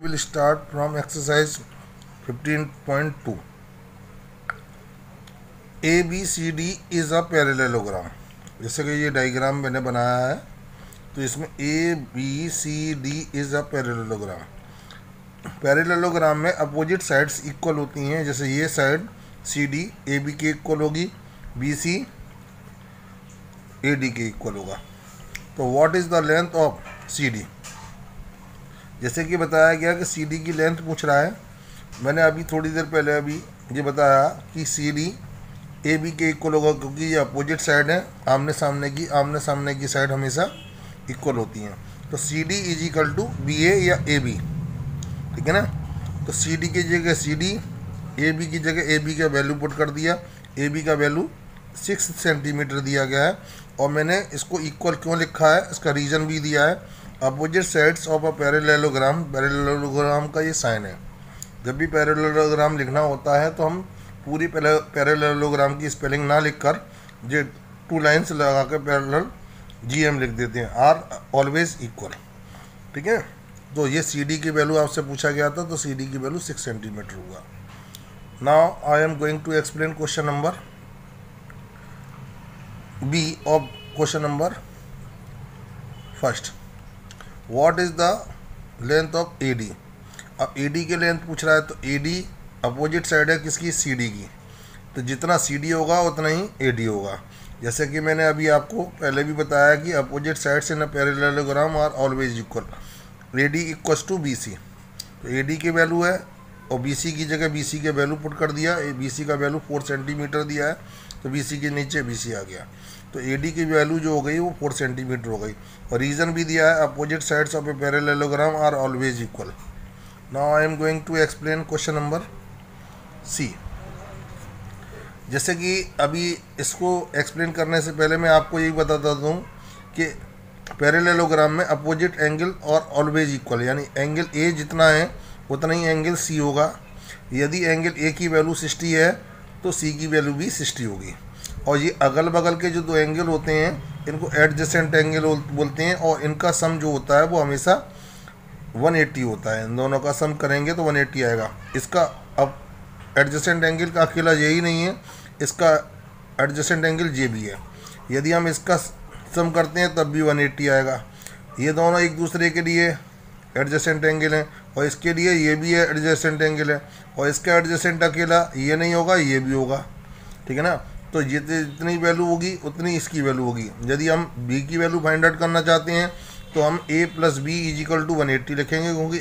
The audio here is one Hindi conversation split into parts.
will start from exercise 15.2 A B C D is a parallelogram जैसे कि ये डायग्राम मैंने बनाया है तो इसमें A B C D is a parallelogram parallelogram में अपोजिट साइड्स इक्वल होती हैं, जैसे ये side C D A B के इक्वल होगी बी सी ए डी के इक्वल होगा. तो what is the length of C D जैसे कि बताया गया कि सी डी की लेंथ पूछ रहा है। मैंने अभी थोड़ी देर पहले अभी ये बताया कि सी डी ए बी के इक्वल होगा क्योंकि ये अपोजिट साइड है। आमने सामने की, आमने सामने की साइड हमेशा इक्वल होती हैं। तो C D is equal to B A या ए बी ठीक है ना? तो सी डी की जगह सी डी ए बी की जगह ए बी का वैल्यू पुट कर दिया। ए बी का वैल्यू सिक्स सेंटीमीटर दिया गया है। और मैंने इसको इक्वल क्यों लिखा है? इसका रीज़न भी दिया है। Opposite sides of a parallelogram parallelogram का ये साइन है। जब भी पैरेललोग्राम लिखना होता है तो हम पूरी पैरेललोग्राम की स्पेलिंग ना लिखकर जो टू लाइन्स लगा कर पैरेलल जी एम लिख देते हैं। आर ऑलवेज इक्वल ठीक है? तो ये सी डी की वैल्यू आपसे पूछा गया था तो सी डी की वैल्यू सिक्स सेंटीमीटर हुआ। Now I am going to explain question number B of question number first what is the length of A D अब ए डी की लेंथ पूछ रहा है तो ए डी अपोजिट साइड है किसकी? सी डी की। तो जितना सी डी होगा, उतना ही ए डी होगा। जैसे कि मैंने अभी आपको पहले भी बताया कि अपोजिट साइड से a parallelogram are always equal A D equals to B C तो ए डी की वैल्यू है, और बी सी की जगह बी सी के वैल्यू पुट कर दिया। बी सी का वैल्यू फोर सेंटीमीटर दिया है तो बी सी के नीचे बी सी आ गया। तो ए डी की वैल्यू जो हो गई वो फोर सेंटीमीटर हो गई। और रीज़न भी दिया है opposite sides of a parallelogram are always equal now I am going to explain question number C जैसे कि अभी इसको एक्सप्लेन करने से पहले मैं आपको यही बताता दूँ कि पैरेललोग्राम में अपोजिट एंगल और ऑलवेज इक्वल यानी एंगल ए जितना है, उतना ही एंगल सी होगा। यदि एंगल ए की वैल्यू सिक्सटी है तो सी की वैल्यू भी सिक्सटी होगी। और ये अगल बगल के जो दो एंगल होते हैं, इनको एडजस्टेंट एंगल बोलते हैं और इनका सम जो होता है वो हमेशा 180 होता है। इन दोनों का सम करेंगे तो 180 आएगा। इसका अब एडजस्टेंट एंगल का अकेला यही नहीं है, इसका एडजस्टेंट एंगल ये भी है। यदि हम इसका सम करते हैं, तब भी 180 आएगा। ये दोनों एक दूसरे के लिए एडजस्टेंट एंगल हैं और इसके लिए ये भी है एडजस्टेंट एंगल है और इसका एडजस्टेंट अकेला ये नहीं होगा, ये भी होगा। ठीक है ना? तो ये जितनी वैल्यू होगी, उतनी इसकी वैल्यू होगी। यदि हम बी की वैल्यू फाइंड आउट करना चाहते हैं तो हम A plus B is equal to one eighty लिखेंगे, क्योंकि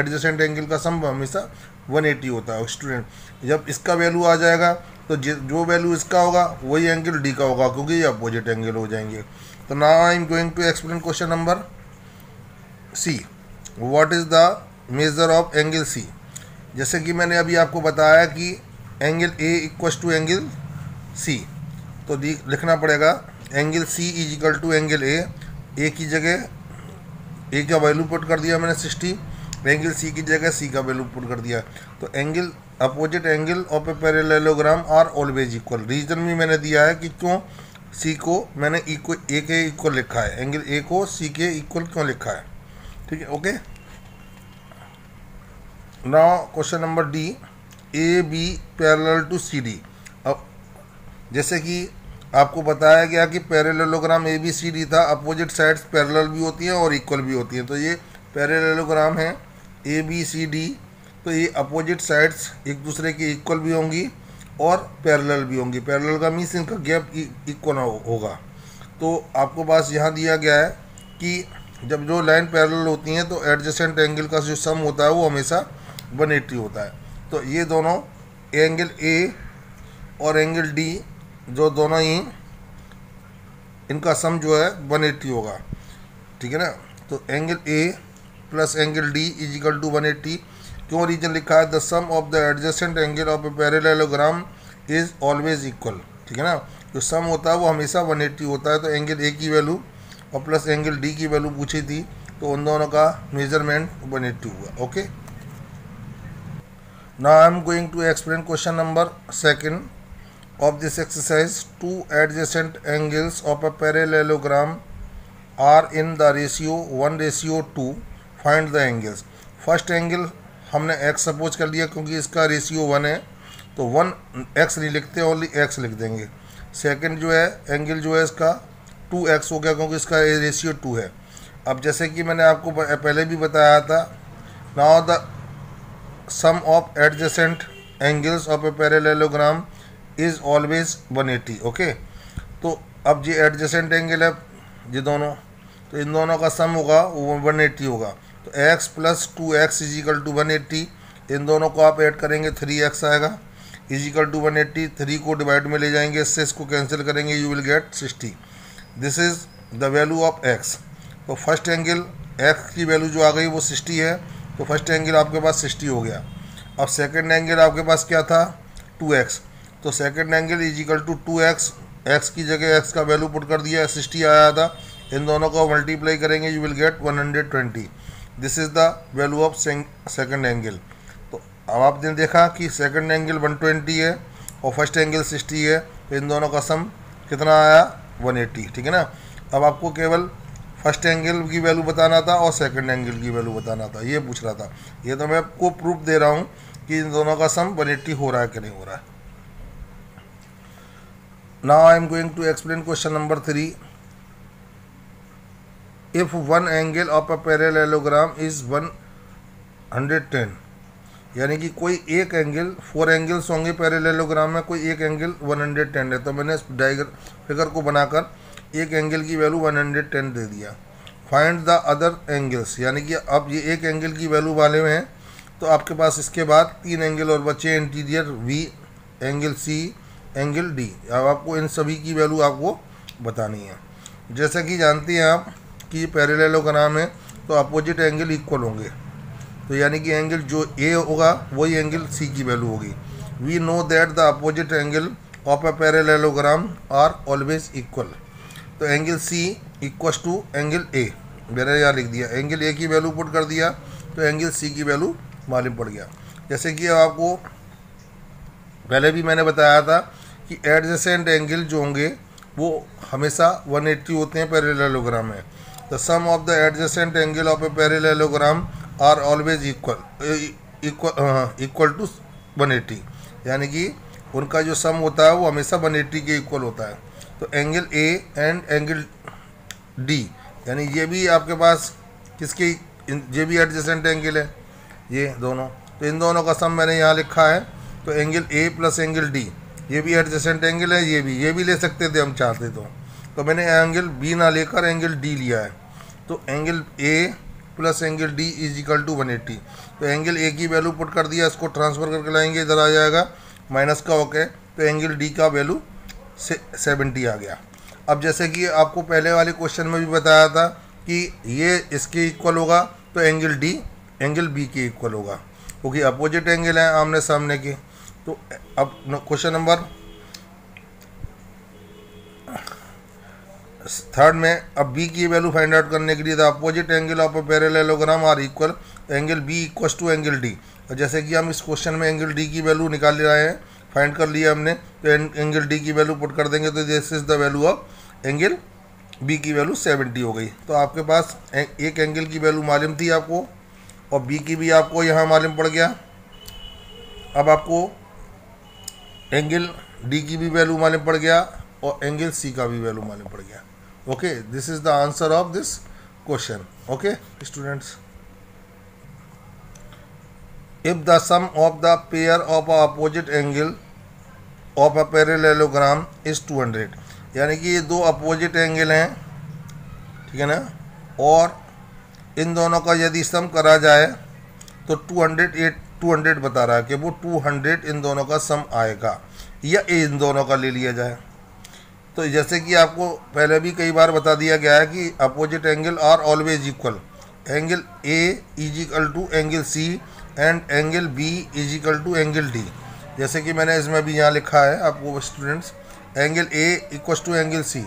एडजस्टेंट एंगल का सम हमेशा वन एट्टी होता है स्टूडेंट जब इसका वैल्यू आ जाएगा तो जो वैल्यू इसका होगा, वही एंगल डी का होगा, क्योंकि ये अपोजिट एंगल हो जाएँगे। तो ना I am going to explain question number C what is the measure of angle C जैसे कि मैंने अभी आपको बताया कि angle A equals to angle C तो लिखना पड़ेगा angle C is equal to angle A A की जगह ए का वैल्यू पुट कर दिया मैंने सिक्सटी एंगल सी की जगह सी का वैल्यू पुट कर दिया। तो angle opposite angle of a parallelogram are always equal reason भी मैंने दिया है कि क्यों सी को मैंने इक्वल ए के इक्वल लिखा है। एंगल ए को सी के इक्वल क्यों लिखा है? ठीक है okay now question number D A B parallel to C D जैसे कि आपको बताया गया कि parallelogram A B C D था अपोजिट साइड्स पैरेलल भी होती हैं और इक्वल भी होती हैं। तो ये पैरेललोग्राम है ए बी सी डी तो ये अपोजिट साइड्स एक दूसरे की इक्वल भी होंगी और पैरेलल भी होंगी। पैरेलल का मीन्स इनका गैप इक्वल होगा। तो आपको पास यहाँ दिया गया है कि जब जो लाइन पैरेलल होती हैं तो एडजस्टेंट एंगल का जो सम होता है, वो हमेशा 180 होता है। तो ये दोनों एंगल ए और एंगल डी जो दोनों ही, इनका सम जो है 180 होगा। ठीक है ना? तो angle A plus angle D is to one क्यों रीजन लिखा है? The sum of the adjacent angle of a parallelogram is always equal ठीक है ना? जो सम होता है वो हमेशा 180 होता है। तो एंगल ए की वैल्यू और प्लस एंगल डी की वैल्यू पूछी थी। तो उन दोनों का मेज़रमेंट 180 हुआ। Okay now I am going to explain question number second of this exercise, two adjacent angles of a parallelogram are in the ratio 1 ratio 2 find the angles. First angle हमने एक्स सपोज़ कर लिया क्योंकि इसका रेशियो वन है तो वन एक्स नहीं लिखते ओनली एक्स लिख देंगे। सेकंड जो है एंगल जो है इसका टू एक्स हो गया क्योंकि इसका रेशियो टू है। अब जैसे कि मैंने आपको पहले भी बताया था now the sum of adjacent angles of a parallelogram is always 180 okay तो अब ये एडजेसेंट एंगल है, ये दोनों। तो इन दोनों का सम होगा, वो 180 होगा। तो x plus two X is equal to one इन दोनों को आप ऐड करेंगे थ्री एक्स आएगा। Is equal to one eighty three को डिवाइड में ले जाएँगे, इससे इसको कैंसिल करेंगे you will get sixty this is the value of X तो फ़र्स्ट एंगल एक्स की वैल्यू जो आ गई, वो सिक्सटी है। तो फ़र्स्ट एंगल आपके पास सिक्सटी हो गया। अब सेकेंड एंगल आपके पास क्या था? टू एक्स तो second angle is equal to two X X की जगह एक्स का वैल्यू पुट कर दिया सिक्सटी आया था। इन दोनों को मल्टीप्लाई करेंगे you will get 120 this is the value of second angle तो अब आपने देखा कि सेकंड एंगल 120 है और फ़र्स्ट एंगल 60 है। तो इन दोनों का सम कितना आया? 180 ठीक है ना? अब आपको केवल फ़र्स्ट एंगल की वैल्यू बताना था और सेकंड एंगल की वैल्यू बताना था। ये पूछ रहा था। ये तो मैं आपको प्रूफ दे रहा हूँ कि इन दोनों का सम 180 हो रहा है कि नहीं हो रहा है। Now I am going to explain question number three if one angle of a parallelogram is 110 यानी कि कोई एक एंगल फोर एंगल्स होंगे पैरेलेलोग्राम में, कोई एक एंगल 110 है। तो मैंने इस डायगर फिगर को बनाकर एक एंगल की वैल्यू 110 दे दिया। फाइंड द अदर एंगल्स यानी कि अब ये एक एंगल की वैल्यू वाले में हैं तो आपके पास इसके बाद तीन एंगल और बचे interior B angle C angle D. अब आपको इन सभी की वैल्यू आपको बतानी है। जैसा कि जानते हैं आप कि पैरेलेलोग्राम है तो अपोजिट एंगल इक्वल होंगे। तो यानी कि एंगल जो ए होगा, वही एंगल सी की वैल्यू होगी। We know that the opposite angle of a parallelogram are always equal तो angle C equals to angle A मैंने यहाँ लिख दिया। एंगल ए की वैल्यू पुट कर दिया तो एंगल सी की वैल्यू मालूम पड़ गया। जैसे कि आपको पहले भी मैंने बताया था कि एडजेसेंट एंगल जो होंगे, वो हमेशा 180 होते हैं पैरेलेलोग्राम में। The sum of the adjacent angle of a parallelogram are always equal equal to 180 यानी कि उनका जो सम होता है, वो हमेशा 180 के इक्वल होता है। तो angle A and angle D यानी ये भी आपके पास किसके, ये भी एडजेसेंट एंगल है, ये दोनों। तो इन दोनों का सम मैंने यहाँ लिखा है तो angle A plus angle D ये भी एडजेसेंट एंगल है, ये भी ये भी ले सकते थे, हम चाहते तो। तो मैंने एंगल बी ना लेकर एंगल डी लिया है। तो angle A plus angle D is equal to one eighty तो एंगल ए की वैल्यू पुट कर दिया, इसको ट्रांसफ़र करके लाएँगे, इधर आ जाएगा माइनस का ओके तो एंगल डी का वैल्यू से सेवेंटी आ गया। अब जैसे कि आपको पहले वाले क्वेश्चन में भी बताया था कि ये इसके इक्वल होगा तो एंगल डी एंगल बी के इक्वल होगा। क्योंकि अपोजिट एंगल हैं आमने सामने के। तो अब क्वेश्चन नंबर थर्ड में, अब बी की वैल्यू फाइंड आउट करने के लिए the opposite angle of a parallelogram are equal angle B equals to angle D और जैसे कि हम इस क्वेश्चन में एंगल डी की वैल्यू निकाल रहे हैं फाइंड कर लिया हमने तो एंगल डी की वैल्यू पुट कर देंगे तो this is the value of angle B की वैल्यू सेवेंटी हो गई। तो आपके पास एक एंगल की वैल्यू मालूम थी आपको, और बी की भी आपको यहाँ मालूम पड़ गया। अब आपको एंगल डी की भी वैल्यू मालूम पड़ गया और एंगल सी का भी वैल्यू मालूम पड़ गया। Okay this is the answer of this question okay students if the sum of the pair of a opposite angle of a parallelogram is 200 यानी कि ये दो अपोजिट एंगल हैं, ठीक है ना? और इन दोनों का यदि सम करा जाए तो टू हंड्रेड एट 200 बता रहा है कि वो 200 इन दोनों का सम आएगा, या इन दोनों का ले लिया जाए। तो जैसे कि आपको पहले भी कई बार बता दिया गया है कि opposite angle are always equal angle A is equal to angle C and angle B is equal to angle D जैसे कि मैंने इसमें भी यहाँ लिखा है आपको students angle A equal to angle C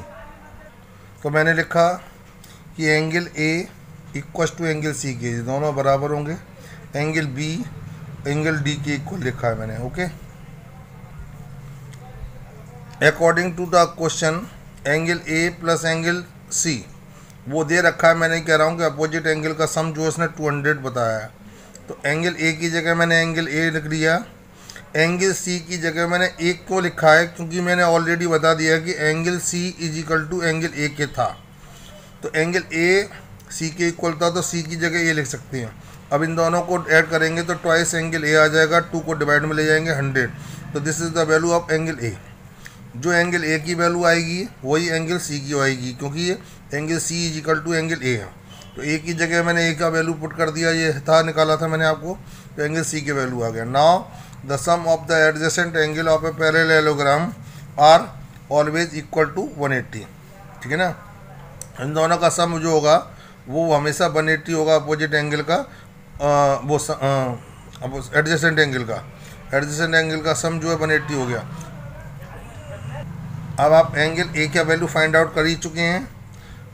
तो मैंने लिखा कि angle A equal to angle C के दोनों बराबर होंगे। एंगल बी एंगल डी के इक्वल लिखा है मैंने okay according to the question angle A plus angle C वो दे रखा है मैंने कह रहा हूँ कि अपोजिट एंगल का सम जो उसने 200 बताया है। तो एंगल ए की जगह मैंने एंगल ए लिख दिया एंगल सी की जगह मैंने एक को लिखा है, क्योंकि मैंने ऑलरेडी बता दिया कि angle C is equal to angle A के था। तो एंगल ए सी के इक्वल था तो सी की जगह ए लिख सकते हैं। अब इन दोनों को ऐड करेंगे तो ट्वाइस एंगल ए आ जाएगा, टू को डिवाइड में ले जाएँगे हंड्रेड। तो this is the value of angle A जो एंगल ए की वैल्यू आएगी, वही एंगल सी की आएगी, क्योंकि ये angle C is equal to angle A है। तो ए की जगह मैंने ए का वैल्यू पुट कर दिया, ये था, निकाला था मैंने आपको तो एंगल सी के वैल्यू आ गया। Now the sum of the adjacent angle of a parallelogram are always equal to 180 ठीक है ना? इन दोनों का सम जो होगा, वो हमेशा 180 होगा अपोजिट एंगल का। वो एडजेसेंट एंगल का। एडजेसेंट एंगल का सम जो है 180 हो गया। अब आप एंगल ए का वैल्यू फाइंड आउट कर ही चुके हैं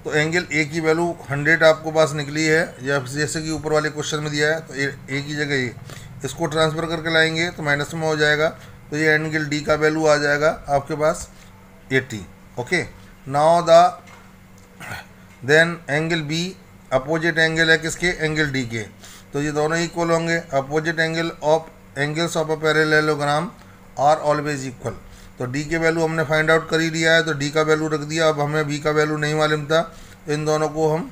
तो एंगल ए की वैल्यू 100 आपको पास निकली है या जैसे कि ऊपर वाले क्वेश्चन में दिया है तो ए, की जगह ए इसको ट्रांसफ़र करके लाएँगे तो माइनस में हो जाएगा तो ये एंगल डी का वैल्यू आ जाएगा आपके पास 80 okay? Now the then angle B opposite angle है किसके? एंगल डी के। तो ये दोनों इक्वल होंगे। Opposite angle of angles of a parallelogram are always equal तो डी के वैल्यू हमने फाइंड आउट कर ही लिया है तो डी का वैल्यू रख दिया। अब हमें बी का वैल्यू नहीं मालूम था। इन दोनों को हम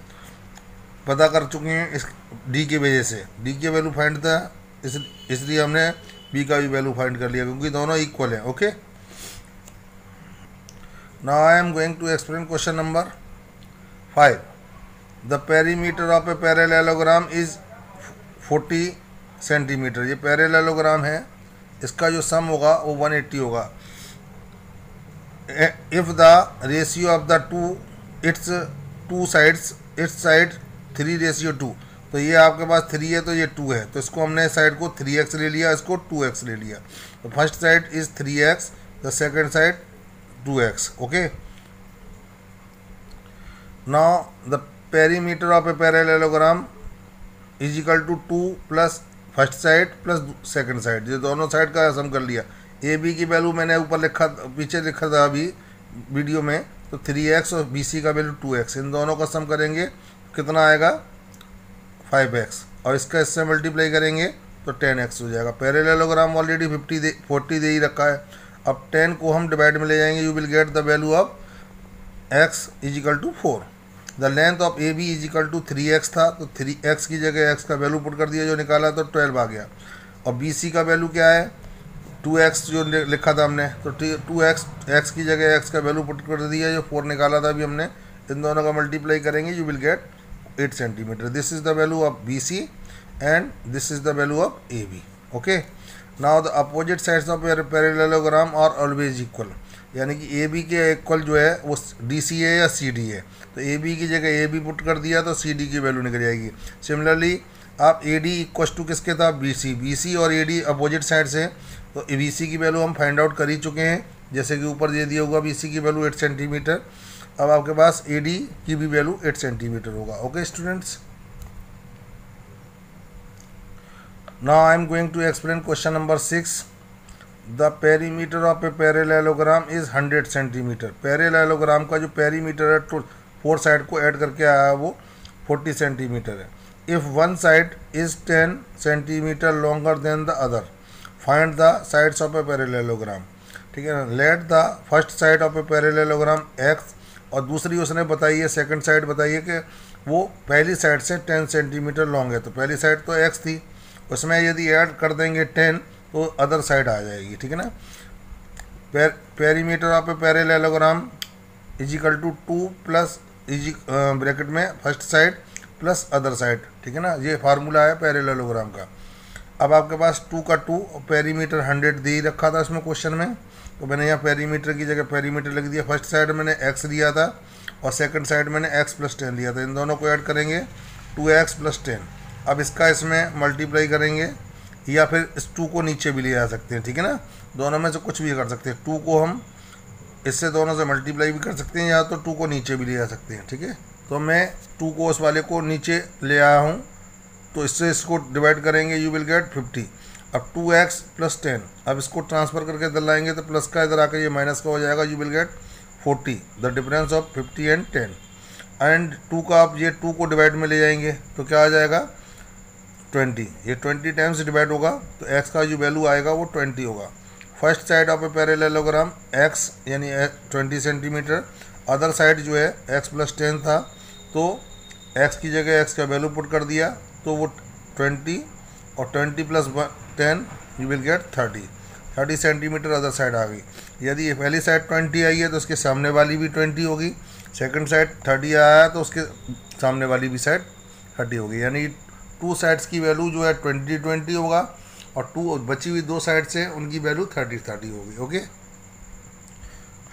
पता कर चुके हैं इस डी की वजह से। डी के वैल्यू फाइंड था, इस, इसलिए हमने बी का भी वैल्यू फाइंड कर लिया, क्योंकि दोनों इक्वल हैं okay now I am going to explain question number five the perimeter of a parallelogram is 40 centimetre, ये पैरेललोग्राम है। इसका जो सम होगा, वो 180 होगा। If the ratio of the two its two sides its side three ratio two तो ये आपके पास थ्री है तो ये टू है। तो इसको हमने साइड को थ्री एक्स ले लिया, इसको टू एक्स ले लिया। तो first side is three X the second side two X okay now the perimeter of a parallelogram is equal to two plus first side plus second side ये दोनों साइड का सम कर लिया। ए बी की वैल्यू मैंने ऊपर लिखा, पीछे लिखा था अभी वीडियो में तो थ्री एक्स और बी सी का वैल्यू टू एक्स इन दोनों का सम करेंगे, कितना आएगा? फाइव एक्स और इसका इससे मल्टीप्लाई करेंगे तो टेन एक्स हो जाएगा। पैरेललोग्राम ऑलरेडी फिफ्टी दे फोर्टी दे ही रखा है। अब टेन को हम डिवाइड में ले जाएँगे you will get the value of X is equal to four the length of A B is equal to three X था तो थ्री एक्स की जगह एक्स का वैल्यू पुट कर दिया, जो निकाला तो ट्वेल्व आ गया। और बी सी का वैल्यू क्या है? टू एक्स जो लिखा था हमने तो टू एक्स एक्स की जगह एक्स का वैल्यू पुट कर दिया, जो फोर निकाला था अभी हमने। इन दोनों का मल्टीप्लाई करेंगे you will get eight centimetre this is the value of B C and this is the value of A B okay now the opposite sides of parallelogram are always equal यानी कि ए बी के इक्वल जो है, वो डी सी है या सी डी है तो ए बी की जगह ए बी पुट कर दिया तो सी डी की वैल्यू निकल जाएगी। सिमिलरली आप ए डी इक्व टू किसके था? बी सी बी सी और ए डी अपोजिट साइड से तो ए बी सी की वैल्यू हम फाइंड आउट कर ही चुके हैं। जैसे कि ऊपर दे दिया होगा बी सी की वैल्यू एट सेंटीमीटर अब आपके पास ए डी की भी वैल्यू एट सेंटीमीटर होगा। Okay students now I am going to explain question number six the perimeter of a parallelogram is hundred centimetre. Parallelogram का जो पेरीमीटर है टू फोर साइड को ऐड करके आया है वो फोर्टी सेंटीमीटर है। If one side is ten centimetre longer than the other find the sides of a parallelogram ठीक है ना? Let the first side of a parallelogram x और दूसरी उसने बताई है सेकंड साइड बताइए कि वो पहली साइड से टेन सेंटीमीटर लॉन्ग है। तो पहली साइड तो एक्स थी। उसमें यदि ऐड कर देंगे टेन तो अदर साइड आ जाएगी, ठीक है ना? Perimeter of a parallelogram is equal to two plus easy bracket में first side plus other side ठीक है ना? ये फार्मूला है पैरेललोग्राम का। अब आपके पास टू का टू पेरीमीटर हंड्रेड दे ही रखा था इसमें क्वेश्चन में। तो मैंने यहाँ पेरीमीटर की जगह पेरीमीटर लिख दिया। फ़र्स्ट साइड मैंने एक्स लिया था और सेकंड साइड मैंने एक्स प्लस टेन लिया था। इन दोनों को ऐड करेंगे टू एक्स प्लस टेन अब इसका इसमें मल्टीप्लाई करेंगे। या फिर इस टू को नीचे भी ले जा सकते हैं, ठीक है ना? दोनों में से कुछ भी कर सकते हैं। टू को हम इससे दोनों से मल्टीप्लाई भी कर सकते हैं, या तो टू को नीचे भी ले जा सकते हैं, ठीक है? तो मैं टू को उस वाले को नीचे ले आया हूँ तो इससे इसको डिवाइड करेंगे यू विल गेट फिफ्टी अब टू एक्स प्लस टेन अब इसको ट्रांसफ़र करके इधर लाएँगे तो प्लस का इधर आकर ये माइनस का हो जाएगा you will get forty the difference of fifty and ten and two का आप ये टू को डिवाइड में ले जाएँगे तो क्या आ जाएगा? ट्वेंटी। ये ट्वेंटी टाइम्स डिवाइड होगा तो एक्स का जो वैल्यू आएगा वो ट्वेंटी होगा। First side of a parallelogram x यानी ट्वेंटी सेंटीमीटर अदर साइड जो है एक्स प्लस टेन था तो एक्स की जगह एक्स का वैल्यू पुट कर दिया तो वो ट्वेंटी और twenty plus ten you will get thirty thirty centimetre other side आ गई। यदि ये पहली साइड ट्वेंटी आई है तो उसके सामने वाली भी ट्वेंटी होगी। सेकंड साइड थर्टी आया तो उसके सामने वाली भी साइड थर्टी होगी। यानी टू साइड्स की वैल्यू जो है ट्वेंटी ट्वेंटी होगा और टू बची हुई दो साइड से उनकी वैल्यू थर्टी थर्टी होगी okay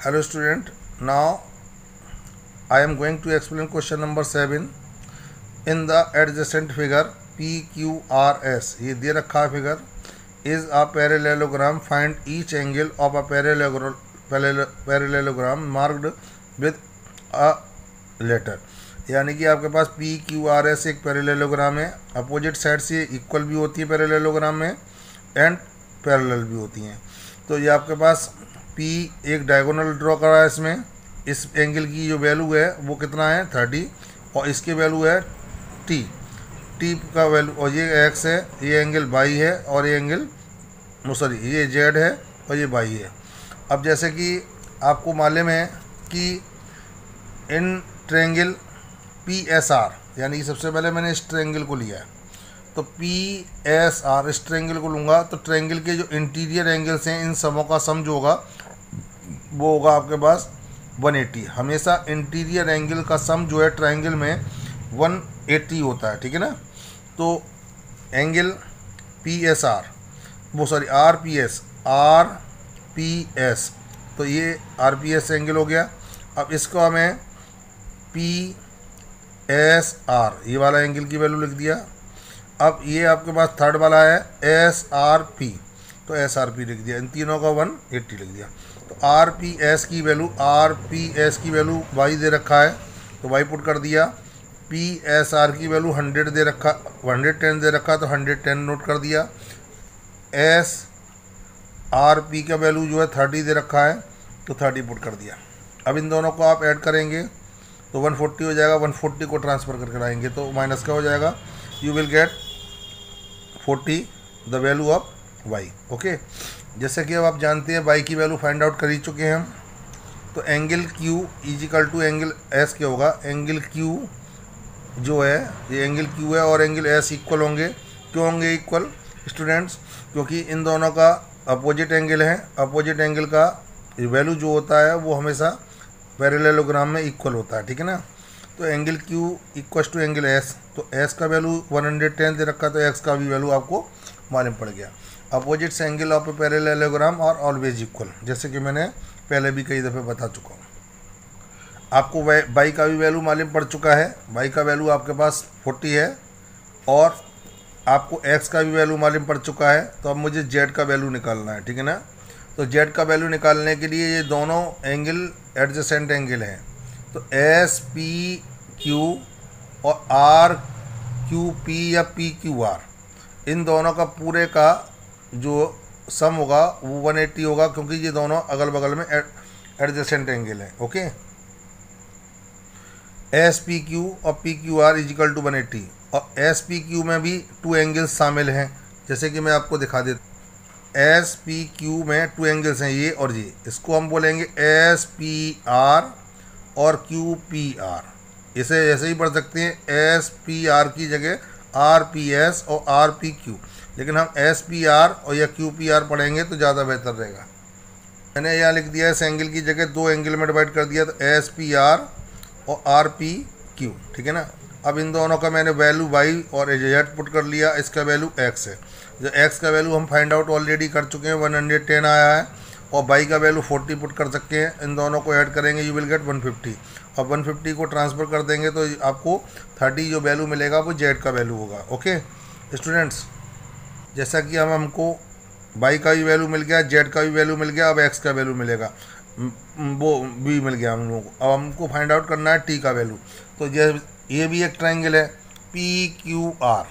hello student now I am going to explain question number seven in the adjacent figure P Q R S ये दे रखा है figure is a parallelogram find each angle of a parallelogram marked with a letter यानी कि आपके पास पी क्यू आर एस एक पैरेलेलोग्राम है। अपोजिट साइड से इक्वल भी होती है पैरेलेलोग्राम में एंड पैरेलल भी होती हैं। तो ये आपके पास पी एक डायगोनल ड्रॉ करा है इसमें। इस एंगल की जो वैल्यू है, वो कितना है? थर्टी और इसके वैल्यू है टी टी का वैल्यू और ये एक्स है, ये एंगल बाई है और ये एंगल सॉरी ये जेड है और ये बाई है। अब जैसे कि आपको मालूम है कि in triangle P S R यानी सबसे पहले मैंने इस ट्रेंगल को लिया है। तो पी एस आर इस ट्रेंगल को लूँगा तो ट्रेंगल के जो इंटीरियर एंगल्स हैं, इन समों का सम जो होगा, वो होगा आपके पास 180 हमेशा इंटीरियर एंगल का सम जो है ट्रायंगल में 180 होता है, ठीक है ना? तो एंगल पी एस आर वो sorry R P S R P S तो ये आर पी एस एंगल हो गया। अब इसको हमें पी एस आर ये वाला एंगल की वैल्यू लिख दिया। अब ये आपके पास थर्ड वाला है एस आर पी तो एस आर पी लिख दिया। इन तीनों का वन एट्टी लिख दिया। तो आर पी एस की वैल्यू आर पी एस की वैल्यू वाई दे रखा है। तो वाई पुट कर दिया। पी एस आर की वैल्यू हंड्रेड दे रखा हंड्रेड टेन दे रखा तो हंड्रेड टेन नोट कर दिया। एस आर पी का वैल्यू जो है थर्टी दे रखा है तो थर्टी पुट कर दिया। अब इन दोनों को आप ऐड करेंगे। तो 140 हो जाएगा 140 को ट्रांसफ़र करके लाएँगे तो माइनस का हो जाएगा। You will get 40 the value of y okay जैसे कि अब आप जानते हैं वाई की वैल्यू फाइंड आउट कर ही चुके हैं हम। तो angle Q is equal to angle S क्या होगा? एंगल क्यू जो है, ये एंगल क्यू है और एंगल एस इक्वल होंगे। क्यों होंगे इक्वल स्टूडेंट्स क्योंकि इन दोनों का अपोजिट एंगल है। अपोजिट एंगल का वैल्यू जो होता है, वो हमेशा पैरेललोग्राम में इक्वल होता है, ठीक है ना? तो angle Q equal to angle S तो एस का वैल्यू 110 दे रखा तो एक्स का भी वैल्यू आपको मालूम पड़ गया। अपोजिट से एंगल ऑफ़ ए पैरेललोग्राम और ऑलवेज इक्वल जैसे कि मैंने पहले भी कई दफ़े बता चुका हूँ। आपको बाई का भी वैल्यू मालूम पड़ चुका है बाई का वैल्यू आपके पास 40 है, और आपको एक्स का भी वैल्यू मालूम पड़ चुका है तो अब मुझे जेड का वैल्यू निकालना है, ठीक है ना? तो जेड का वैल्यू निकालने के लिए ये दोनों एंगल एडजसेंट एंगल हैं। तो एस पी क्यू और आर क्यू पी या पी क्यू आर इन दोनों का पूरे का जो सम होगा, वो 180 होगा, क्योंकि ये दोनों अगल बगल में एडजसेंट एंगल हैं ओके एस पी क्यू और P Q R is equal to one और एस पी क्यू में भी टू एंगल्स शामिल हैं, जैसे कि मैं आपको दिखा देता एस पी क्यू में टू एंगल्स हैं ये और ये। इसको हम बोलेंगे एस पी आर और क्यू पी आर इसे ऐसे ही पढ़ सकते हैं। एस पी आर की जगह आर पी एस और आर पी क्यू लेकिन हम एस पी आर और या क्यू पी आर पढ़ेंगे तो ज़्यादा बेहतर रहेगा। मैंने यहाँ लिख दिया इस एंगल की जगह दो एंगल में डिवाइड कर दिया तो एस पी आर और आर पी क्यू ठीक है ना? अब इन दोनों का मैंने वैल्यू वाई और जेड पुट कर लिया। इसका वैल्यू एक्स है। जो एक्स का वैल्यू हम फाइंड आउट ऑलरेडी कर चुके हैं वन हंड्रेड टेन आया है और बाई का वैल्यू फोर्टी पुट कर सकते हैं। इन दोनों को ऐड करेंगे you will get one fifty और वन फिफ्टी को ट्रांसफ़र कर देंगे तो आपको थर्टी जो वैल्यू मिलेगा वो जेड का वैल्यू होगा ओके स्टूडेंट्स जैसा कि हम हमको बाई का भी वैल्यू मिल गया जेड का भी वैल्यू मिल गया, अब एक्स का वैल्यू मिलेगा। वो भी मिल गया हम लोगों को। अब हमको फाइंड आउट करना है टी का वैल्यू तो ये ये भी एक ट्रायंगल है पी क्यू आर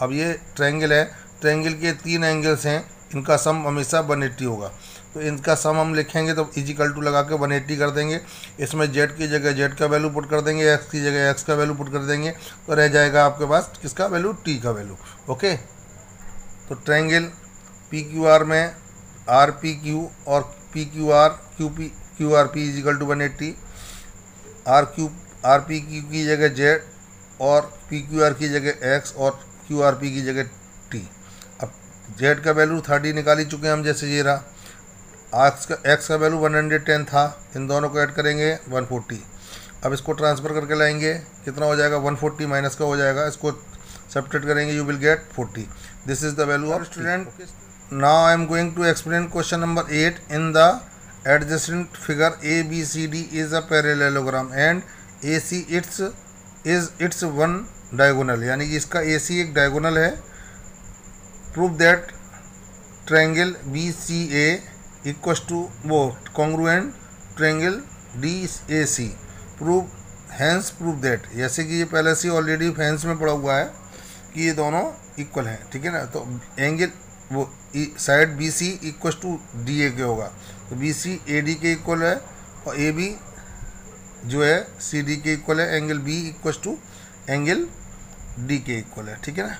अब ये ट्रायंगल है ट्रायंगल के तीन एंगल्स हैं, इनका सम हमेशा वन एट्टी होगा। तो इनका सम हम लिखेंगे तो इजिकल टू लगा के वन एट्टी कर देंगे। इसमें जेड की जगह जेड का वैल्यू पुट कर देंगे, एक्स की जगह एक्स का वैल्यू पुट कर देंगे तो रह जाएगा आपके पास किसका वैल्यू? टी का वैल्यू। ओके? तो ट्रायंगल पी क्यू आर में आर पी क्यू और P Q R Q P Q R P is equal to one eighty. R Q R P Q की जगह जेड और पी क्यू आर की जगह एक्स और क्यू आर पी की जगह जेड का वैल्यू थर्टी निकाल ही चुके हैं हम जैसे ये रहा। एक्स का एक्स का वैल्यू वन हंड्रेड टेन था। इन दोनों को ऐड करेंगे वन फोर्टी अब इसको ट्रांसफ़र करके लाएँगे। कितना हो जाएगा? वन फोर्टी माइनस का हो जाएगा। इसको सब्ट्रेट करेंगे you will get forty this is the value of student now I am going to explain question number eight in the adjacent figure A B adjacent figure ABCD is a parallelogram and AC its is its one diagonal यानी कि इसका AC एक diagonal है। Prove that triangle BCA equals to वो congruent triangle DAC prove, hence prove that. जैसे कि ये पहले से ऑलरेडी हैंस में पड़ा हुआ है कि ये दोनों इक्वल हैं, ठीक है ना? तो एंगल वो side B C equal to D A के होगा। तो बी सी ए डी के इक्वल है और ए बी जो है सी डी के इक्वल है angle B equal to angle D के इक्वल है, ठीक है ना?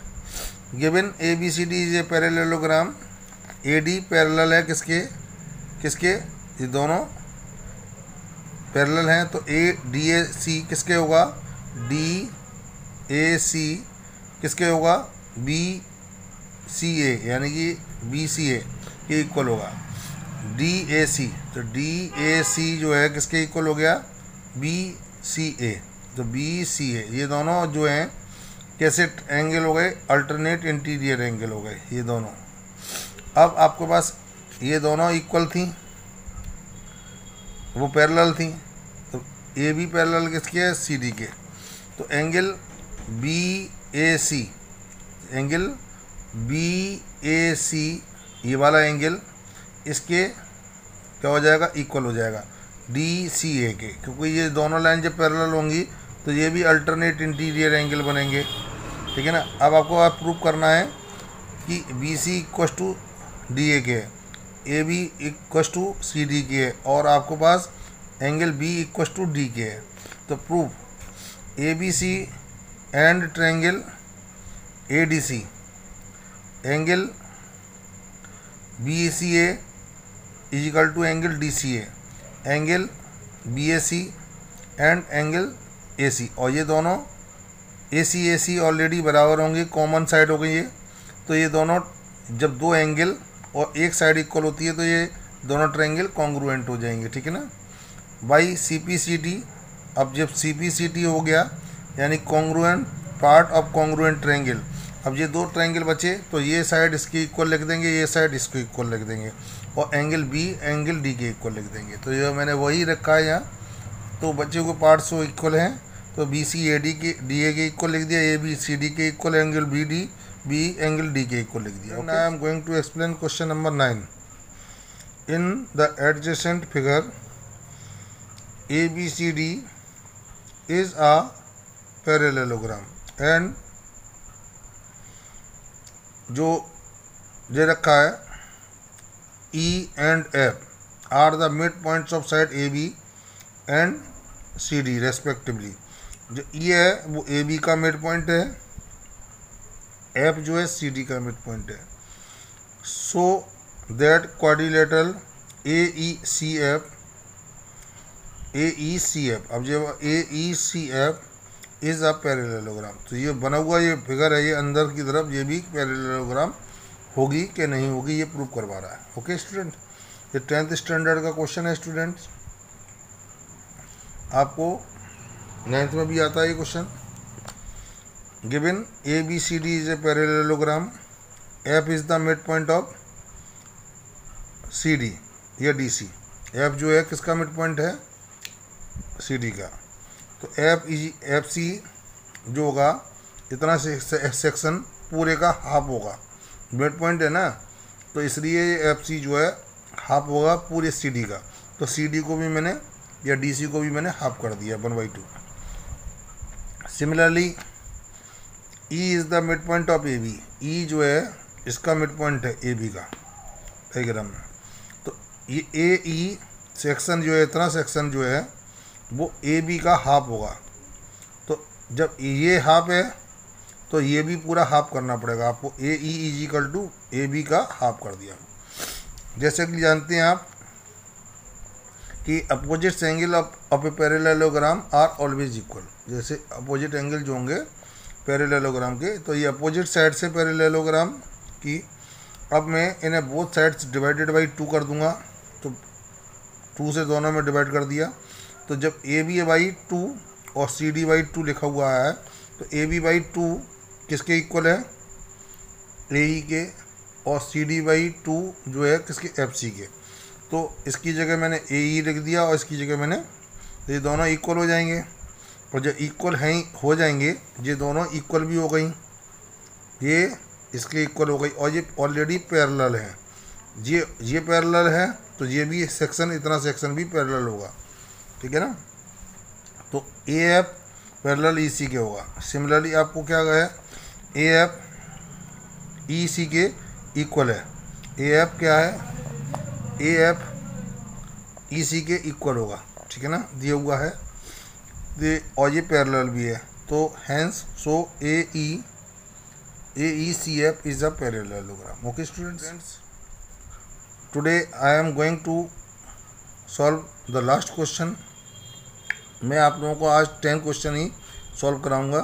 Given A B C D is a parallelogram A D parallel है किसके? किसके? ये दोनों पैरेलल हैं तो ए डी ए सी किसके होगा? डी ए सी किसके होगा? बी सी ए यानी कि बी सी ए के इक्वल होगा। डी ए सी तो डी ए सी जो है किसके इक्वल हो गया? बी सी ए तो बी सी ए ये दोनों जो हैं कैसे एंगल हो गए, अल्टरनेट इंटीरियर एंगल हो गए, ये दोनों। अब आपके पास ये दोनों इक्वल थी, वो पैरेलल थी तो ए बी पैरेलल किसके है? सी डी के। तो angle B A C angle B A C ये वाला एंगल, इसके क्या हो जाएगा? इक्वल हो जाएगा डी सी ए के। क्योंकि ये दोनों लाइन जब पैरेलल होंगी तो ये भी अल्टरनेट इंटीरियर एंगल बनेंगे। ठीक है ना? अब आपको आप प्रूव करना है कि B C equals to D A के A B equals to C D के और आपके पास angle B equals to D के तो proof A B C and triangle A D C angle B C A is equal to angle D C A angle B A C and angle A C और ये दोनों ए सी ए सी ऑलरेडी बराबर होंगे कॉमन साइड हो गई ये। तो ये दोनों, जब दो एंगल और एक साइड इक्वल होती है तो ये दोनों ट्रायंगल कॉन्ग्रुएंट हो जाएँगे, ठीक है ना? By C P C T अब जब सी पी सी टी हो गया, यानी congruent part of congruent triangle अब ये दो ट्रायंगल बचे तो ये साइड इसकी इक्वल लिख देंगे, ये साइड इसको इक्वल लिख देंगे, और एंगल बी एंगल डी के इक्वल लिख देंगे। तो ये मैंने वही रखा है यहाँ। तो बच्चे को पार्ट्स वो इक्वल हैं। तो बी सी ए डी के डी ए के इक्वल लिख दिया ए बी सी डी के equal angle B D B angle D के इक्वल लिख दिया। I am going to explain question number nine in the adjacent figure A B C D is a parallelogram and जो दे रखा है E and F are the mid points of side A B and C D respectively जो ई है, वो ए बी का मिड पॉइंट है एफ़ जो है सी डी का मिड पॉइंट है. So that quadrilateral A E C F A E C F अब जो A E C F is a parallelogram तो ये बना हुआ, ये फिगर है, ये अंदर की तरफ़ ये भी पैरेललोग्राम होगी कि नहीं होगी, ये प्रूव करवा रहा है. ओके स्टूडेंट ये टेंथ स्टैंडर्ड का क्वेश्चन है स्टूडेंट्स आपको नाइन्थ में भी आता है ये question given A B C D is a parallelogram F is the mid point of C D या डी सी एफ़ जो है, किसका मिड पॉइंट है? सी डी का. तो एफ़ इज़ एफ़ सी जो होगा, इतना सेक्शन पूरे का हाफ़ होगा. मिड पॉइंट है ना? तो इसलिए एफ़ सी जो है हाफ़ होगा पूरे सी डी का. तो सी डी को भी मैंने, या डी सी को भी मैंने हाफ़ कर दिया one by two similarly E is the mid point of A B E जो है, इसका मिड पॉइंट है ए बी का। डायग्राम में। तो ये ए ई सेक्शन जो है, इतना सेक्शन जो है, वो ए बी का हाफ़ होगा। तो जब ये हाफ़ है तो ये भी पूरा हाफ़ करना पड़ेगा। आपको A E is equal to A B का हाफ़ कर दिया। जैसे कि जानते हैं आप कि opposite angle of a parallelogram are always equal जैसे अपोजिट एंगल जो होंगे पैरेललोग्राम के तो ये अपोजिट साइड से पैरेललोग्राम की, अब मैं इन्हें both sides divided by two कर दूँगा तो टू से दोनों में डिवाइड कर दिया। तो जब ए बी बाई टू और सी डी बाई टू लिखा हुआ है तो ए बी बाई टू किसके इक्वल है? ए ई के और सी डी बाई टू जो है किसके? एफ़ सी के। तो इसकी जगह मैंने ए ई लिख दिया और इसकी जगह मैंने ये दोनों इक्वल हो जाएँगे। और जब इक्वल हैं, हो जाएँगे, ये दोनों इक्वल भी हो गई। ये इसके इक्वल हो गई और ये ऑलरेडी पैरेलल है। ये ये पैरेलल है तो ये भी सेक्शन इतना सेक्शन भी पैरेलल होगा। ठीक है ना? तो ए एफ़ पैरेलल ई सी के होगा। सिमिलरली आपको क्या है? ए एफ़ ई सी के इक्वल है। ए एफ़ क्या है? ए एफ़ ई सी के इक्वल होगा ठीक है ना? दिया हुआ है। दे और ये पैरेलल भी है। तो hence so A E A E C F is a parallelogram okay students today I am going to solve the last question मैं आप लोगों को आज टेन क्वेश्चन ही सॉल्व कराऊँगा।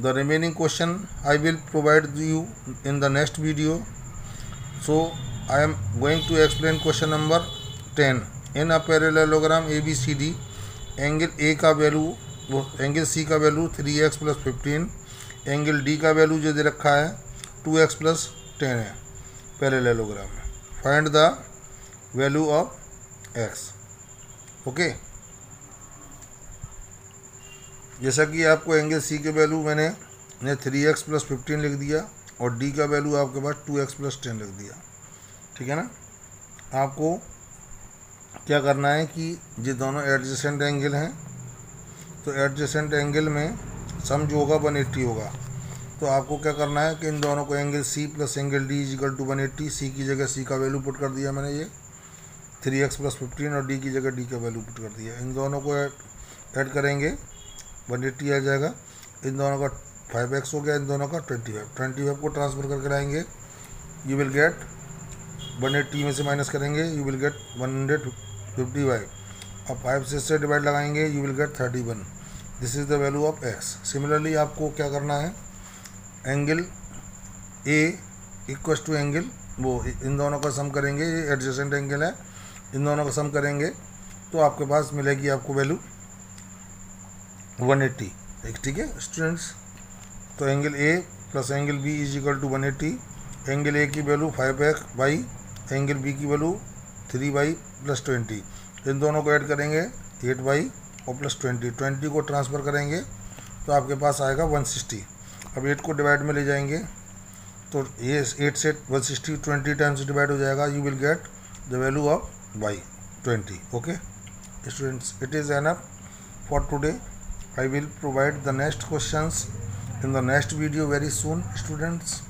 The remaining question I will provide you in the next video so I am going to explain question number 10. In a parallelogram ABCD, angle A का वैल्यू एंगल सी का value three x plus fifteen angle D का वैल्यू जो दे रखा है टू एक्स प्लस टेन है पैरेललोग्राम में find the value of x okay जैसा कि आपको एंगल सी के वैल्यू मैंने थ्री एक्स प्लस फिफ्टीन लिख दिया और डी का वैल्यू आपके पास टू एक्स प्लस टेन लिख दिया। ठीक है ना? आपको क्या करना है कि ये दोनों एडजस्टेंट एंगल हैं तो एडजस्टेंट एंगल में सम जो होगा वन एट्टी होगा। तो आपको क्या करना है कि इन दोनों को angle C plus angle D is equal to one eighty C की जगह सी का वैल्यू पुट कर दिया मैंने ये। थ्री एक्स प्लस फिफ्टीन और डी की जगह डी का वैल्यू पुट कर दिया। इन दोनों को ऐड करेंगे, वन एट्टी आ जाएगा। इन दोनों का फाइव एक्स हो गया, इन दोनों का ट्वेंटी फाइव ट्वेंटी फाइव को ट्रांसफ़र करके लाएँगे you will get one eighty में से माइनस करेंगे you will get one hundred fifty five और फाइव से इससे डिवाइड लगाएँगे you will get thirty one this is the value of x similarly आपको क्या करना है? Angle A equals to angle वो इन दोनों का सम करेंगे, ये एडजस्टेंट एंगल है, इन दोनों का सम करेंगे तो आपके पास मिलेगी आपको वैल्यू वन एट्टी ठीक है स्टूडेंट्स तो angle A plus angle B is equal to one angle A की value five x by angle B की value three by plus twenty इन दोनों को ऐड करेंगे एट बाई और प्लस ट्वेंटी ट्वेंटी को ट्रांसफ़र करेंगे तो आपके पास आएगा वन सिक्सटी अब एट को डिवाइड में ले जाएँगे तो ये एट से one sixty twenty times divide हो जाएगा you will get the value of by twenty okay students it is enough for today I will provide the next questions in the next video very soon students